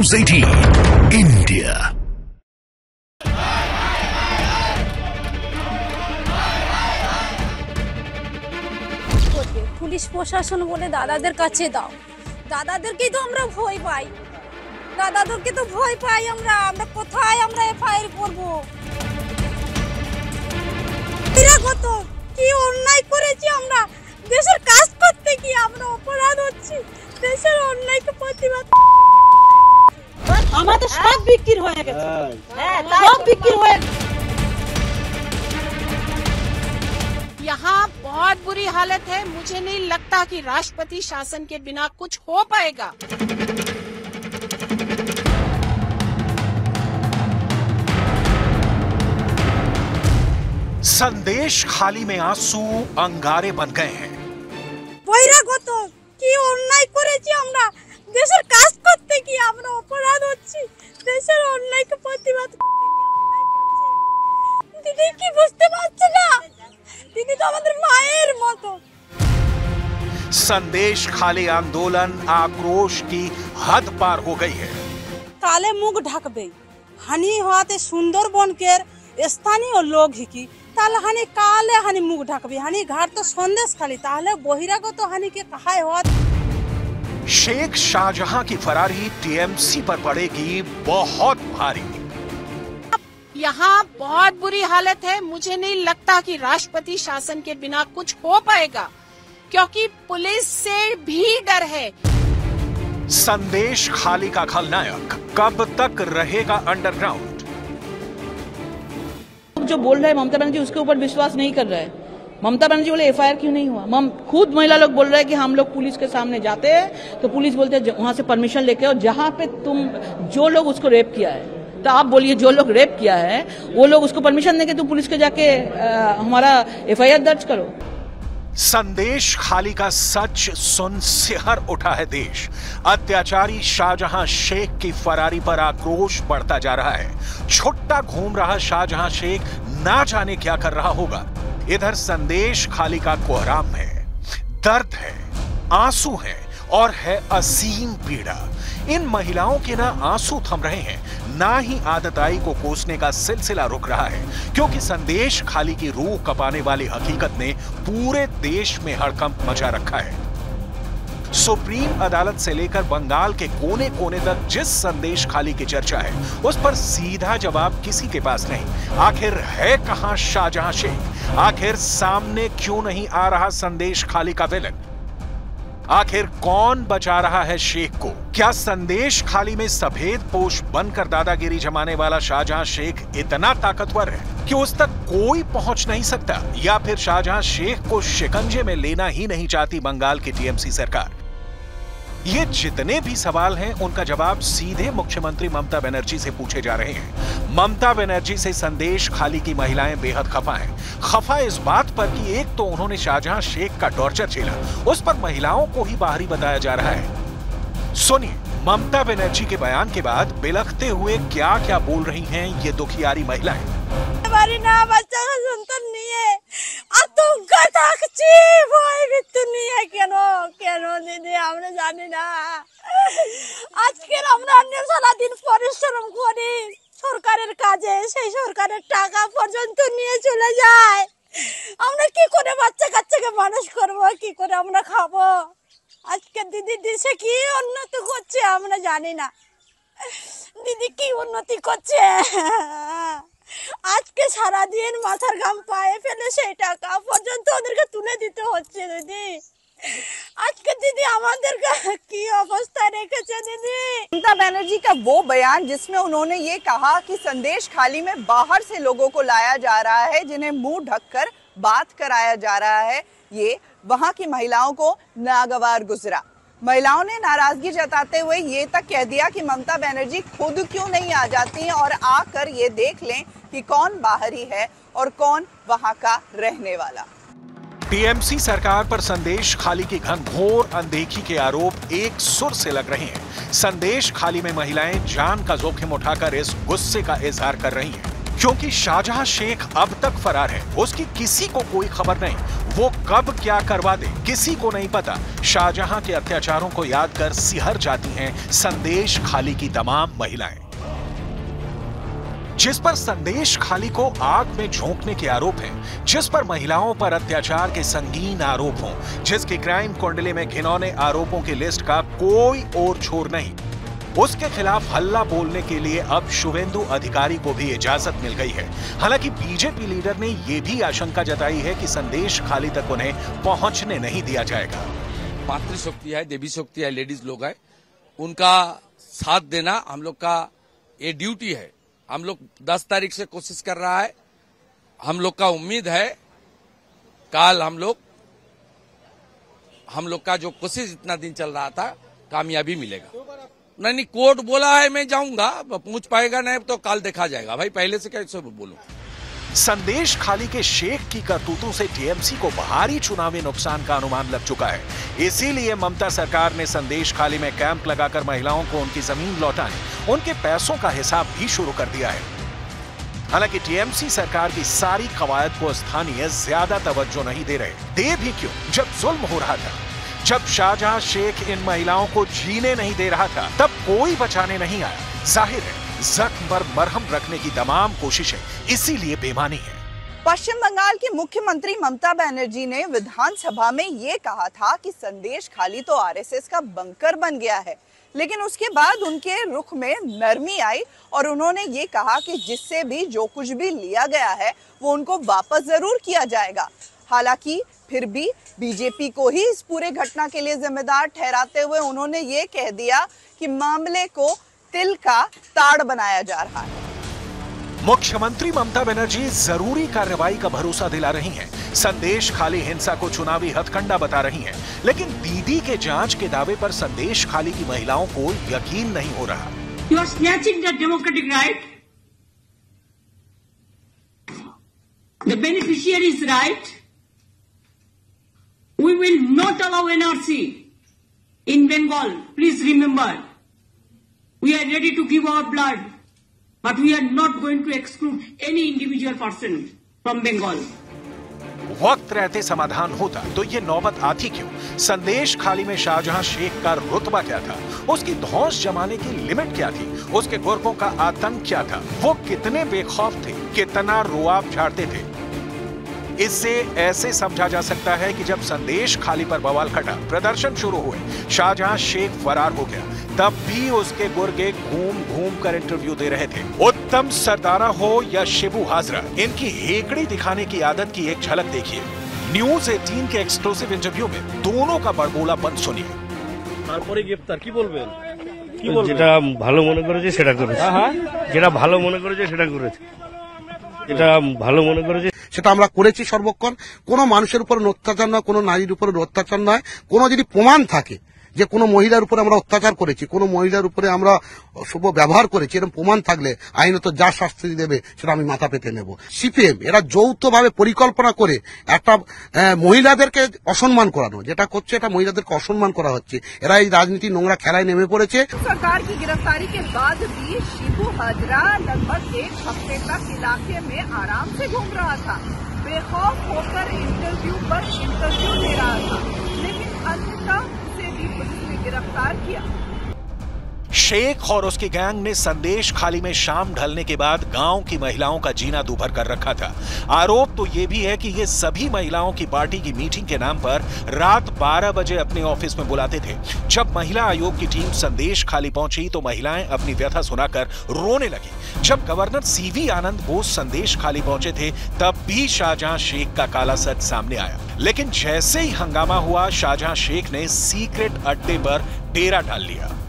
News 18 India police প্রশাসন বলে দাদাদের কাছে দাও দাদাদেরকেই তো আমরা ভয় পাই দাদাদেরকে তো ভয় পাই আমরা আমরা কোথায় আমরা এফআইআর করব কত কি অন্যায় করেছি আমরা দেশের কাজ করতে গিয়ে আমরা অপরাধ হচ্ছি দেশের অন্যায়কে প্রতিবাদ আমাদের সব বিক্রি হয়ে গেছে সব বিক্রি হয়ে यहाँ बहुत बुरी हालत है मुझे नहीं लगता कि राष्ट्रपति शासन के बिना कुछ हो पाएगा संदेश खाली में आंसू अंगारे बन गए हैं বহিরাগত কি অন্যায় করেছি আমরা দেশের কাজ করতে গিয়ে আমরা অপরাধ হচ্ছি দেশের অন্যায়কে প্রতিবাদ করতে গিয়ে অন্যায় করছি। দিদি কি বুঝতে পারছে না দিদি তো আমাদের মায়ের মতো संदेश खाली आंदोलन आक्रोश की हद पार हो गई है কালে মুখ ঢাকবে হানি হওয়াতে সুন্দরবনকের স্থানীয় লোক হিকি তাহলে হানি কালে হানি মুখ ঢাকবে হানি ঘাট তো সন্দেশ খালি তাহলে বহিরাগত হানিকে কাহায় হওয়া शेख शाहजहां की फरारी टीएमसी पर पड़ेगी बहुत भारी। यहाँ बहुत बुरी हालत है। मुझे नहीं लगता कि राष्ट्रपति शासन के बिना कुछ हो पाएगा क्योंकि पुलिस से भी डर है। संदेश खाली का खलनायक कब तक रहेगा अंडरग्राउंड? जो बोल रहे हैं ममता बनर्जी उसके ऊपर विश्वास नहीं कर रहा है। ममता बनर्जी बोले एफआईआर क्यों नहीं हुआ? मम खुद महिला लोग बोल रहे हैं कि हम लोग पुलिस के सामने जाते हैं तो पुलिस बोलते हैं वहाँ से परमिशन लेके आओ जहाँ पे तुम जो लोग उसको रेप किया है। तो आप बोलिए जो लोग रेप किया है वो लोग उसको परमिशन देंगे तो पुलिस के जाके अ, हमारा एफआईआर दर्ज करो। संदेश खाली का सच सुन सिहर उठा है देश। अत्याचारी शाहजहां शेख की फरारी पर आक्रोश बढ़ता जा रहा है। छुट्टा घूम रहा शाहजहां शेख ना जाने क्या कर रहा होगा। इधर संदेश खाली का कोहराम है, दर्द है, आँसू है और है असीम पीड़ा। इन महिलाओं के ना आँसू थम रहे हैं, ना ही आदत आई को कोसने का सिलसिला रुक रहा है, क्योंकि संदेश खाली की रूह कपाने वाली हकीकत ने पूरे देश में हड़कंप मचा रखा है। सुप्रीम अदालत से लेकर बंगाल के कोने कोने तक जिस संदेश खाली की चर्चा है, उस पर सीधा जवाब किसी के पास नहीं। आखिर है कहाँ शाहजहां शेख? आखिर सामने क्यों नहीं आ रहा संदेश खाली का विलन आखिर कौन बचा रहा है शेख को? क्या संदेश खाली में सफ़ेद पोष बनकर दादागिरी जमाने वाला शाहजहां शेख इतना ताकतवर है कि उस तक कोई पहुँच नहीं सकता? या फिर शाहजहां शेख को शिकंजे में लेना ही नहीं चाहती बंगाल की टीएमसी सरकार? ये जितने भी सवाल हैं, उनका जवाब सीधे मुख्यमंत्री ममता बनर्जी से पूछे जा रहे हैं। ममता बनर्जी से संदेश खाली की महिलाएँ बेहद खफा हैं। खफा इस बात पर कि एक तो उन्होंने शाहजहां शेख का टॉर्चर झेला, उस पर महिलाओं को ही बाहरी बताया जा रहा है। सुनिए, ममता बनर्जी के बयान के बाद बिलखते हुए क्या क्या बोल रही है ये दुखियारी महिलाएँ? नहीं है। থাকছি ভয় মৃত্যু নিয়ে কেন? কেন দিদি? আমরা জানি না। আজকের আমরা সারাদিন পরিশ্রম করি। সরকারের কাজে, সেই সরকারের টাকা পর্যন্ত নিয়ে চলে যায়। আমরা কি করে বাচ্চা কাচ্চাকে মানুষ করব? কি করে আমরা খাব? আজকে দিদি দেশে কি উন্নতি করছে আমরা জানি না। দিদি কি উন্নতি করছে? আজকে সারাদিন মাথার ঘাম পায়ে ফেলে সেই টাকা পর্যন্ত ওদেরকে তুলে দিতে হচ্ছে দিদি আজকে দিদি আমাদের কি অবস্থায় রেখেছে দিদি ममता बनर्जी का वो बयान जिसमें उन्होंने ये कहा कि संदेश खाली में बाहर से लोगों को लाया जा रहा है जिन्हें मुंह ढककर बात कराया जा रहा है ये वहां की महिलाओं को नागवार गुजरा महिलाओं ने नाराजगी जताते हुए ये तक कह दिया कि ममता बनर्जी खुद क्यों नहीं आ जाती हैं और आकर ये देख लें कि कौन बाहरी है और कौन वहाँ का रहने वाला। टीएमसी सरकार पर संदेश खाली की घनघोर अनदेखी के आरोप एक सुर से लग रहे हैं। संदेश खाली में महिलाएँ जान का जोखिम उठाकर इस गुस्से का इजहार कर रही हैं। क्योंकि शाहजहां शेख अब तक फरार है, उसकी किसी को कोई खबर नहीं। वो कब क्या करवा दे, किसी को नहीं पता। शाहजहां के अत्याचारों को याद कर सिहर जाती हैं संदेश खाली की तमाम महिलाएँ। जिस पर संदेश खाली को आग में झोंकने के आरोप हैं, जिस पर महिलाओं पर अत्याचार के संगीन आरोप हों, जिसके क्राइम कुंडली में घिनौने आरोपों की लिस्ट का कोई और छोर नहीं। उसके खिलाफ हल्ला बोलने के लिए अब शुभेंदु अधिकारी को भी इजाज़त मिल गई है। हालाँकि बीजेपी लीडर ने यह भी आशंका जताई है कि संदेश खाली तक उन्हें पहुँचने नहीं दिया जाएगा। मातृशक्ति है देवी शक्ति है लेडीज़ लोग है। उनका साथ देना हम लोग का ये ड्यूटी है। हम लोग दस तारीख से कोशिश कर रहा है। हम लोग का उम्मीद है, कल हम लोग हम लोग का जो कोशिश इतना दिन चल रहा था, कामयाबी मिलेगा। नहीं नहीं, कोर्ट बोला है मैं जाऊँगा, पूछ पाएगा नहीं तो कल देखा जाएगा। भाई, पहले से कैसे बोलूँ? संदेश खाली के शेख की करतूतों से टीएमसी को भारी चुनावी नुकसान का अनुमान लग चुका है। इसीलिए ममता सरकार ने संदेश खाली में कैंप लगाकर महिलाओं को उनकी ज़मीन लौटाने, उनके पैसों का हिसाब भी शुरू कर दिया है। हालाँकि टीएमसी सरकार की सारी कवायद को स्थानीय ज़्यादा तवज्जो नहीं दे रहे। दे भी क्यों? जब जुल्म हो रहा था, जब शाहजहां शेख इन महिलाओं को जीने नहीं दे रहा था, तब कोई बचाने नहीं आया। ज़ाहिर है जख्म पर मरहम रखने की तमाम कोशिशें इसीलिए बेमानी है। पश्चिम बंगाल की मुख्यमंत्री ममता बनर्जी ने विधानसभा में ये कहा था कि संदेश खाली तो आरएसएस का बंकर बन गया है, लेकिन उसके बाद उनके रुख में नरमी आई और उन्होंने ये कहा कि जिससे भी जो कुछ भी लिया गया है, वो उनको वापस ज़रूर किया जाएगा। हालाँकि, फिर भी बीजेपी को ही इस पूरे घटना के लिए जिम्मेदार ठहराते हुए उन्होंने ये कह दिया कि मामले को तिल का ताड़ बनाया जा रहा है मुख्यमंत्री ममता बनर्जी ज़रूरी कार्रवाई का भरोसा दिला रही हैं। संदेश खाली हिंसा को चुनावी हथकंडा बता रही हैं, लेकिन दीदी के जाँच के दावे पर संदेश खाली की महिलाओं को यकीन नहीं हो रहा snatching the democratic right. The beneficiary's right. We will not allow NRC in Bengal. Please remember. We are ready to give our blood, but we are not going to exclude any individual person from Bengal. वक्त रहते समाधान होता तो ये नौबत आती क्यों? संदेश खाली में शाहजहां शेख का रुतबा क्या था? उसकी धौस जमाने की लिमिट क्या थी? उसके गुर्गों का आतंक क्या था? वो कितने बेखौफ थे? कितना रुआब झाड़ते थे? इससे ऐसे समझा जा सकता है कि जब संदेश खाली पर बवाल खटा प्रदर्शन शुरू हुए शाहजहां शेख फरार हो गया तब भी उसके गुर्गे घूम घूम कर इंटरव्यू दे रहे थे उत्तम सरदारा हो या शिबू हाजरा इनकी हेकड़ी दिखाने की आदत की एक झलक देखिए न्यूज 18 के एक्सक्लूसिव इंटरव्यू में दोनों का बड़बोलापन सुनिए তারপরে গ্রেপ্তার কি বলবেন কি যেটা ভালো মনে করেছে সেটা করেছে যেটা ভালো মনে করেছে সেটা করেছে যেটা ভালো মনে করেছে সেটা আমরা করেছি সর্বক্ষণ। কোনো মানুষের উপর অত্যাচার নয়, কোনো নারীর উপর অত্যাচার নয়। কোনো যদি প্রমাণ থাকে যে কোনো মহিলার উপরে আমরা অত্যাচার করেছি কোনো মহিলার উপরে আমরা শুভ ব্যবহার করেছি এরকম প্রমাণ থাকলে আইনত যা শাস্তি দেবে সেটা আমি মাথা পেতে নেব সিপিএম এরা যৌথভাবে পরিকল্পনা করে একটা আহ, মহিলাদেরকে অসম্মান করানো যেটা করছে এটা মহিলাদেরকে অসম্মান করা হচ্ছে এরা এই রাজনীতি নোংরা খেলায় নেমে পড়েছে सरकार की गिरफ्तारी के बाद भी शिबू हाजरा लगभग एक हफ्ते तक इलाके में आराम से घूम रहा था बेखौफ होकर इंटरव्यू पर इंटरव्यू ले रहा था लेकिन अंततः उसे भी पुलिस ने गिरफ़्तार किया। शेख और उसकी गैंग ने संदेश खाली में शाम ढलने के बाद गाँव की महिलाओं का जीना दुभर कर रखा था। आरोप तो ये भी है कि ये सभी महिलाओं की पार्टी की मीटिंग के नाम पर रात 12 बजे अपने ऑफ़िस में बुलाते थे। जब महिला आयोग की टीम संदेश खाली पहुँची तो महिलाएँ अपनी व्यथा सुनाकर रोने लगी। जब गवर्नर सीवी आनंद बोस संदेश खाली पहुँचे थे, तब भी शाहजहां शेख का काला सच सामने आया। लेकिन जैसे ही हंगामा हुआ, शाहजहां शेख ने सीक्रेट अड्डे पर डेरा डाल लिया।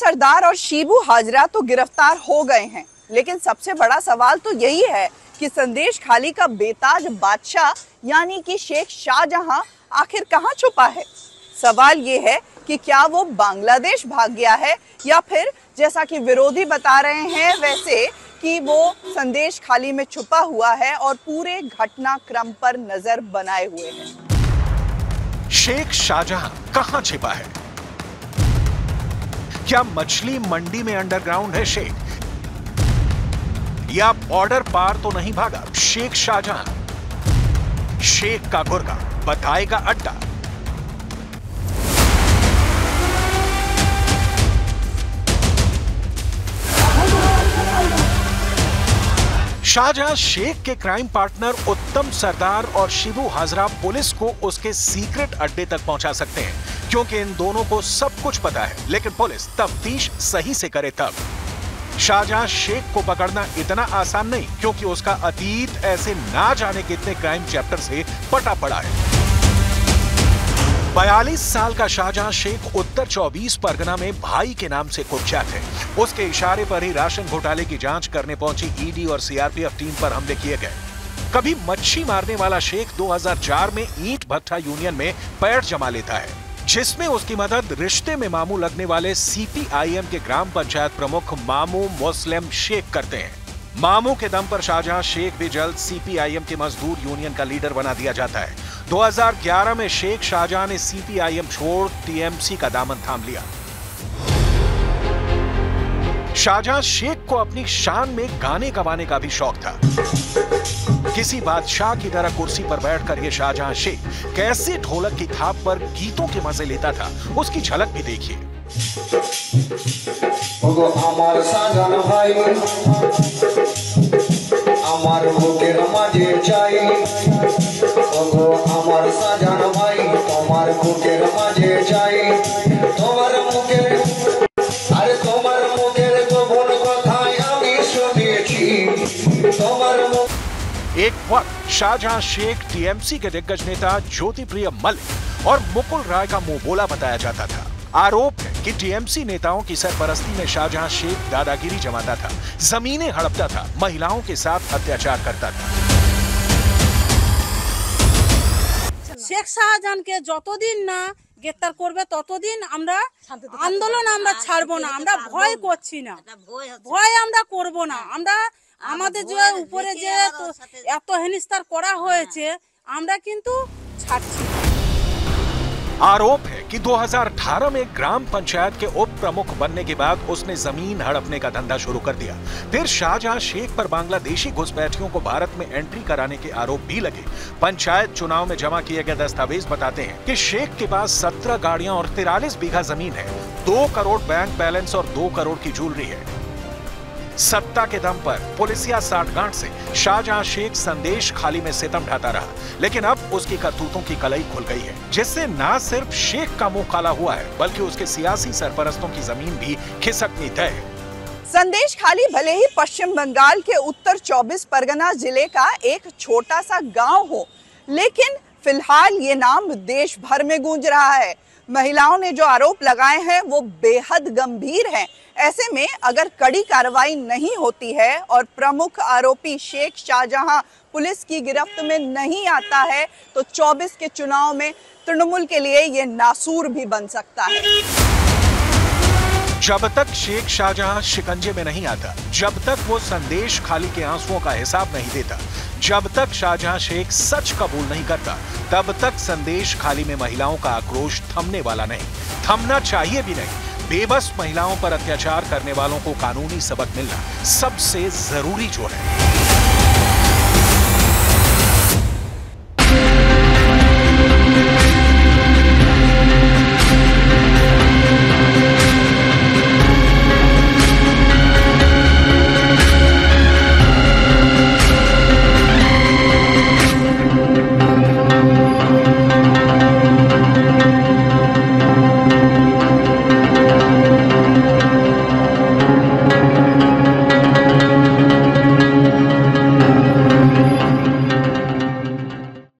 सरदार और शिबू हाजरा तो गिरफ़्तार हो गए हैं। लेकिन सबसे बड़ा सवाल तो यही है कि संदेश खाली का बेताज बादशाह, यानी कि शेख शाहजहां, आखिर कहाँ छुपा है? सवाल ये है कि क्या वो बांग्लादेश भाग गया है, या फिर जैसा कि विरोधी बता रहे हैं वैसे कि वो संदेश खाली में छुपा हुआ है और पूरे घटनाक्रम पर नज़र बनाए हुए है। शेख शाहजहां कहाँ छिपा है? क्या मछली मंडी में अंडरग्राउंड है, शेख? या बॉर्डर पार तो नहीं भागा? शेख शाहजहां। शेख का गुर्गा बताएगा अड्डा। शाहजहां शेख के क्राइम पार्टनर उत्तम सरदार और शिबू हाजरा पुलिस को उसके सीक्रेट अड्डे तक पहुँचा सकते हैं। क्योंकि इन दोनों को सब कुछ पता है, लेकिन पुलिस तफ्तीश सही से करे तब। शाहजहां शेख को पकड़ना इतना आसान नहीं, क्योंकि उसका अतीत ऐसे ना जाने कितने क्राइम चैप्टर से पटा पड़ा है। बयालीस साल का शाहजहां शेख उत्तर 24 परगना में भाई के नाम से कुख्यात है। उसके इशारे पर ही राशन घोटाले की जाँच करने पहुँची ईडी और सीआरपीएफ टीम पर हमले किए गए। कभी मच्छी मारने वाला शेख 2004 में ईट भट्टा यूनियन में पैर जमा लेता है। जिसमें उसकी मदद रिश्ते में मामू लगने वाले सीपीआईएम के ग्राम पंचायत प्रमुख मामू मुस्लिम शेख करते हैं। मामू के दम पर शाहजहां शेख भी जल्द सीपीआईएम के मजदूर यूनियन का लीडर बना दिया जाता है। 2011 में शेख शाहजहां ने सीपीआईएम छोड़ टीएमसी का दामन थाम लिया। शाहजहां शेख को अपनी शान में गाने गवाने का भी शौक था। किसी बादशाह की तरह कुर्सी पर बैठकर ये शाहजहां शेख कैसे ढोलक की थाप पर गीतों के मजे लेता था उसकी झलक भी देखिए ওগো আমার সাজান ভাই আমার বুকের মাঝে চাই ওগো আমার সাজান ভাই তোমার বুকের মাঝে চাই एक वक्त शाहजहां शेख टीएमसी के दिग्गज नेता ज्योति प्रिय मलिक और मुकुल राय का मुंह बोला बताया जाता था आरोप है कि टीएमसी नेताओं की सरपरस्ती में शाहजहां शेख दादागिरी जमाता था जमीनें हड़पता था महिलाओं के साथ अत्याचार करता था শেখ শাহজাহানকে যতদিন না গ্রেপ্তার করবে ততদিন আমরা আন্দোলন আমরা ছাড়বো না আমরা ভয় করছি না ভয় আমরা করব না আমরা আমাদের যে উপরে যে তো- এত হেনিস্তার করা হয়েছে আমরা কিন্তু ছাড়ছি না। आरोप है कि 2018 में ग्राम पंचायत के उप प्रमुख बनने के बाद उसने जमीन हड़पने का धंधा शुरू कर दिया फिर शाहजहां शेख पर बांग्लादेशी घुसपैठियों को भारत में एंट्री कराने के आरोप भी लगे पंचायत चुनाव में जमा किए गए दस्तावेज बताते हैं कि शेख के पास 17 गाड़ियां और तिरालीस बीघा जमीन है दो करोड़ बैंक बैलेंस और दो करोड़ की ज्वेलरी है सत्ता के दम पर पुलिसिया साठगांठ से शाहजहां शेख संदेश खाली में सितम ढाता रहा। लेकिन अब उसकी करतूतों की कलई खुल गई है, जिससे न सिर्फ़ शेख का मुँह काला हुआ है, बल्कि उसके सियासी सरपरस्तों की ज़मीन भी खिसकनी तय संदेश खाली भले ही पश्चिम बंगाल के उत्तर 24 परगना ज़िले का एक छोटा सा गाँव हो, लेकिन फ़िलहाल ये नाम देश भर में गूंज रहा है। महिलाओं ने जो आरोप लगाए हैं, वो बेहद गंभीर हैं। ऐसे में अगर कड़ी कार्रवाई नहीं होती है और प्रमुख आरोपी शेख शाहजहां पुलिस की गिरफ्त में नहीं आता है तो 24 के चुनाव में तृणमूल के लिए ये नासूर भी बन सकता है। जब तक शेख शाहजहां शिकंजे में नहीं आता, जब तक वो संदेश खाली के आंसुओं का हिसाब नहीं देता जब तक शाहजहां शेख सच कबूल नहीं करता, तब तक संदेश खाली में महिलाओं का आक्रोश थमने वाला नहीं। थमना चाहिए भी नहीं। बेबस महिलाओं पर अत्याचार करने वालों को कानूनी सबक मिलना सबसे ज़रूरी जो है।